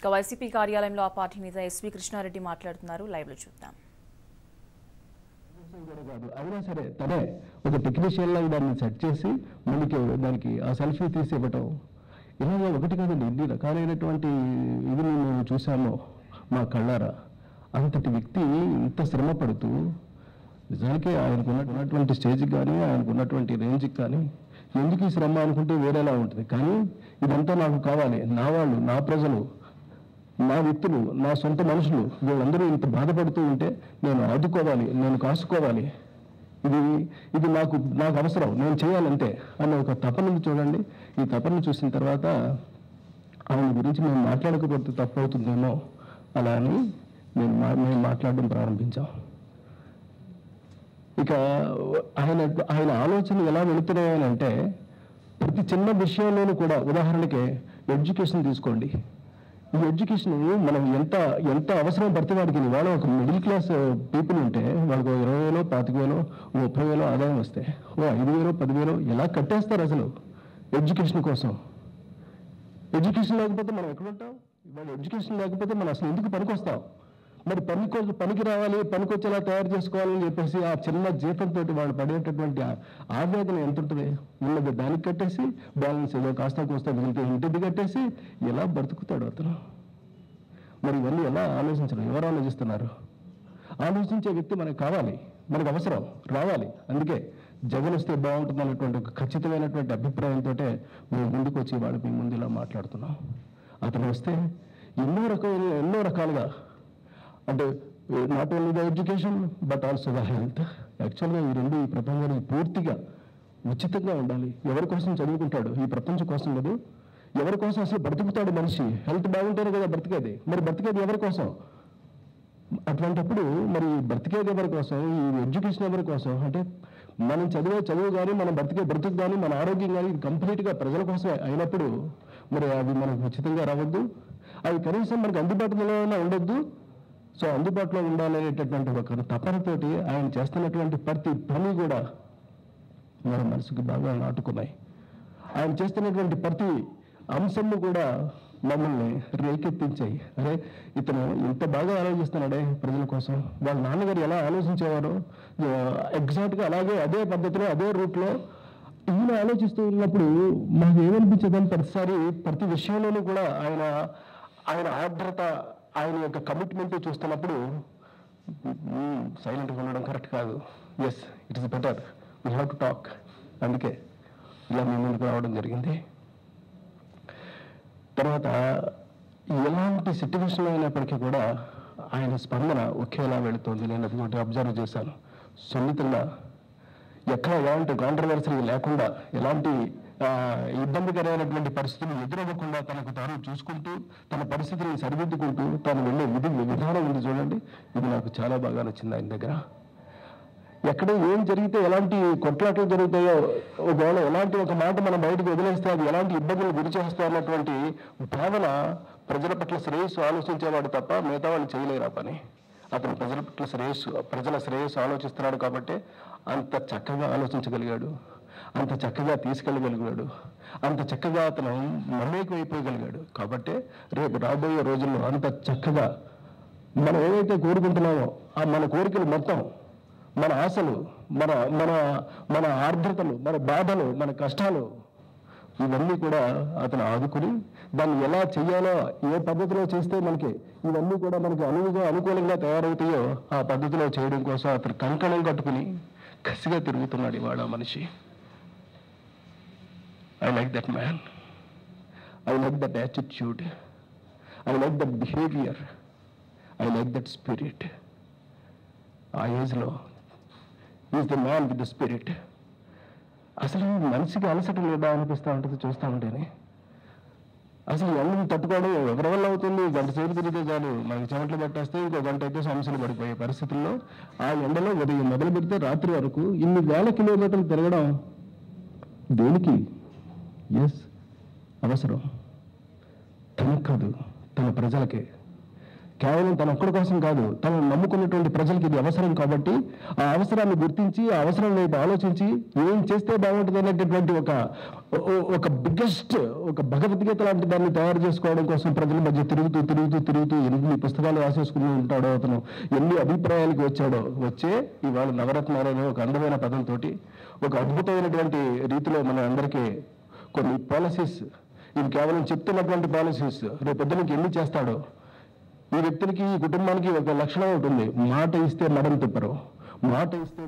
ఇక వైసీపీ కార్యాలయంలో ఆ పార్టీ నేత ఎస్వి కృష్ణారెడ్డి మాట్లాడుతున్నారు. లైవ్లో చూద్దాం. కాదు అయినా సరే తనే ఒక టెక్నీషియన్లా దాన్ని సెట్ చేసి మనకి దానికి ఆ సెల్ఫీ తీసి ఇవ్వటం ఇలాగ ఒకటి కాదండి ఇన్ని రకాలైనటువంటి ఇది మేము చూసాము మా కళ్ళారా. అంతటి వ్యక్తి ఇంత శ్రమ పడుతూ నిజానికి ఆయనకు ఉన్నటువంటి స్టేజ్కి కానీ ఆయనకు ఉన్నటువంటి రేంజ్కి కానీ ఎందుకు ఈ శ్రమ అనుకుంటే వేరేలా ఉంటుంది. కానీ ఇదంతా నాకు కావాలి నా వాళ్ళు నా ప్రజలు నా వ్యక్తులు నా సొంత మనుషులు వీళ్ళందరూ ఇంత బాధపడుతూ ఉంటే నేను ఆదుకోవాలి నేను కాసుకోవాలి. ఇది ఇది నాకు నాకు అవసరం నేను చేయాలంటే అన్న ఒక తపనను చూడండి. ఈ తపనను చూసిన తర్వాత ఆయన గురించి మేము మాట్లాడకపోతే తప్పు అవుతుందేమో అలా అని మేము మా మేము మాట్లాడడం ప్రారంభించాం. ఇక ఆయన ఆయన ఆలోచనలు ఎలా వెళుతున్నాయని అంటే ప్రతి చిన్న విషయంలోనూ కూడా ఉదాహరణకి ఎడ్యుకేషన్ తీసుకోండి. ఈ ఎడ్యుకేషన్ మనం ఎంత ఎంత అవసరం పడితే వాడికి ఇవాళ ఒక మిడిల్ క్లాస్ పీపుల్ ఉంటే వాళ్ళకు ఇరవై వేలో పాతిక వేలో ఓ ముప్పై వేలో ఆదాయం వస్తే ఓ ఐదు వేలో పదివేలో ఎలా కట్టేస్తారు అసలు ఎడ్యుకేషన్ కోసం? ఎడ్యుకేషన్ లేకపోతే మనం ఎక్కడుంటాం ఇవాళ ఎడ్యుకేషన్ లేకపోతే మనం అసలు ఎందుకు పనికొస్తాం మరి పనికి పనికి రావాలి పనికొచ్చేలా తయారు చేసుకోవాలని చెప్పేసి ఆ చిన్న జీతంతో వాళ్ళు పడేటటువంటి ఆవేదన ఎంత ఉంటుంది ఉన్నది దానికి కట్టేసి బ్యాలెన్స్ ఏదో కాస్త కోస్తా మిగిలితే ఇంటిది కట్టేసి ఎలా బ్రతుకుతాడు అతను? మరి ఇవన్నీ ఎలా ఆలోచించడం ఎవరు ఆలోచిస్తున్నారు? ఆలోచించే వ్యక్తి మనకు కావాలి మనకు అవసరం రావాలి. అందుకే జగన్ వస్తే బాగుంటుంది అన్నటువంటి ఒక ఖచ్చితమైనటువంటి అభిప్రాయంతో మేము ముందుకు వచ్చి వాళ్ళు మీ ముందు ఇలా మాట్లాడుతున్నాం. అతను వస్తే ఎన్నో రకమైన ఎన్నో రకాలుగా అంటే not only the education but also the health యాక్చువల్గా ఈ రెండు ఈ ప్రపంచానికి పూర్తిగా ఉచితంగా ఉండాలి. ఎవరి కోసం చదువుకుంటాడు? ఈ ప్రపంచం కోసం లేదు ఎవరి కోసం అసలు బ్రతుకుతాడు మనిషి? హెల్త్ బాగుంటేనే కదా బ్రతికేది. మరి బ్రతికేది ఎవరి కోసం? అట్లాంటప్పుడు మరి బ్రతికేది ఎవరి కోసం? ఈ ఎడ్యుకేషన్ ఎవరి కోసం? అంటే మనం చదివే చదువు కానీ మనం బ్రతికే బ్రతుకు కానీ మన ఆరోగ్యం కానీ ఇది కంప్లీట్గా ప్రజల కోసమే అయినప్పుడు మరి అవి మనకు ఉచితంగా రావద్దు. అవి కనీసం మనకు అందుబాటులో ఉండొద్దు. సో అందుబాటులో ఉండాలనేటటువంటి ఒక తపనతోటి ఆయన చేస్తున్నటువంటి ప్రతి పని కూడా మన మనసుకు బాగా నాటుకున్నాయి. ఆయన చేస్తున్నటువంటి ప్రతి అంశము కూడా మమ్మల్ని రేకెత్తించాయి. అరే ఇతను ఇంత బాగా ఆలోచిస్తున్నాడే ప్రజల కోసం. వాళ్ళ నాన్నగారు ఎలా ఆలోచించేవారు? ఎగ్జాక్ట్గా అలాగే అదే పద్ధతిలో అదే రూట్లో ఈయన ఆలోచిస్తూ ఉన్నప్పుడు మాకు ఏమనిపించేదని ప్రతిసారి ప్రతి విషయంలోనూ కూడా ఆయన ఆయన ఆర్ద్రత ఆయన యొక్క కమిట్మెంట్ చూస్తున్నప్పుడు సైలెంట్గా ఉండడం కరెక్ట్ కాదు. Yes it is better we have to talk అందుకే ఇలా మీ ముందుకు రావడం జరిగింది. తర్వాత ఎలాంటి సిట్యువేషన్ అయినప్పటికీ కూడా ఆయన స్పందన ఒకేలా వెళుతుంది. నేను అది ఒకటి అబ్జర్వ్ చేశాను. సున్నితంగా ఎక్కడ ఎలాంటి కాంట్రవర్సరీ లేకుండా ఎలాంటి ఇబ్బందికరమైనటువంటి పరిస్థితులు ఎదురవ్వకుండా తనకు తాను చూసుకుంటూ తన పరిస్థితిని సరిదిద్దుకుంటూ తాను వెళ్ళే విధి విధానం ఉంది చూడండి. ఇది నాకు చాలా బాగా నచ్చింది ఆయన దగ్గర. ఎక్కడ ఏం జరిగితే ఎలాంటి కొట్లాటలు జరుగుతాయో ఒకవేళ ఎలాంటి ఒక మాట మనం బయటకు వదిలేస్తే అది ఎలాంటి ఇబ్బందులు గురి చేస్తా అన్నటువంటి భావన ప్రజల పట్ల శ్రేయస్సు ఆలోచించేవాడు తప్ప మిగతా వాళ్ళు చేయలేరు ఆ పని. అతను ప్రజల పట్ల శ్రేయస్సు ప్రజల శ్రేయస్సు ఆలోచిస్తున్నాడు కాబట్టి అంత చక్కగా ఆలోచించగలిగాడు. అంత చక్కగా తీసుకెళ్ళగలిగాడు. అంత చక్కగా అతను మమేకం అయిపోగలిగాడు కాబట్టి రేపు రాబోయే రోజుల్లో అంత చక్కగా మనం ఏదైతే కోరుకుంటున్నామో ఆ మన కోరికలు మొత్తం మన ఆశలు మన మన మన ఆర్ద్రతలు మన బాధలు మన కష్టాలు ఇవన్నీ కూడా అతను ఆదుకుని దాన్ని ఎలా చేయాలో ఏ పద్ధతిలో చేస్తే మనకి ఇవన్నీ కూడా మనకి అనువుగా అనుకూలంగా తయారవుతాయో ఆ పద్ధతిలో చేయడం కోసం అతను కంకణం కట్టుకుని కసిగా తిరుగుతున్నాడు ఇవాళ మనిషి. I like that man I like that attitude I like that behaviour I like that spirit ఆ ఏజ్లో is the man with the spirit అసలు మనిషికి అలసట లేదా అనిపిస్తూ ఉంటుంది చూస్తూ ఉంటేనే. అసలు ఎండను తట్టుకోవడం ఎవరి వల్ల అవుతుంది? గంట సేపు తిరిగితే చాలు. మనకి చెమట్లు పట్టేస్తే ఇంకో గంట అయితే సమస్యలు పడిపోయే పరిస్థితుల్లో ఆ ఎండలో ఉదయం మొదలు పెడితే రాత్రి వరకు ఇన్ని వేల కిలోమీటర్లు తిరగడం దేనికి? ఎస్ అవసరం. తనకు కాదు తన ప్రజలకే. కేవలం తన ఒక్కడి కోసం కాదు తను నమ్ముకున్నటువంటి ప్రజలకి ఇది అవసరం కాబట్టి ఆ అవసరాన్ని గుర్తించి ఆ అవసరం వైపు ఆలోచించి ఏం చేస్తే బాగుంటుంది అనేటటువంటి ఒక ఒక బిగ్గెస్ట్ ఒక భగవద్గీత లాంటి దాన్ని తయారు చేసుకోవడం కోసం ప్రజల మధ్య తిరుగుతూ తిరుగుతూ తిరుగుతూ ఎన్ని పుస్తకాలు రాసేసుకుని ఉంటాడో అతను ఎన్ని అభిప్రాయాలకి వచ్చాడో వచ్చే ఇవాళ నవరత్నాలనే ఒక అందమైన పదంతో ఒక అద్భుతమైనటువంటి రీతిలో మన అందరికీ కొన్ని పాలసీస్ ఇవి కేవలం చెప్తున్నటువంటి పాలసీస్ రేపు పొద్దునకి ఎన్ని చేస్తాడో ఈ వ్యక్తులకి ఈ కుటుంబానికి ఒక లక్షణం ఉంటుంది. మాట ఇస్తే మడం తిప్పరు. మాట ఇస్తే